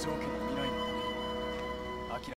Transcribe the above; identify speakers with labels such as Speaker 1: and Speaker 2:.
Speaker 1: Zorkin.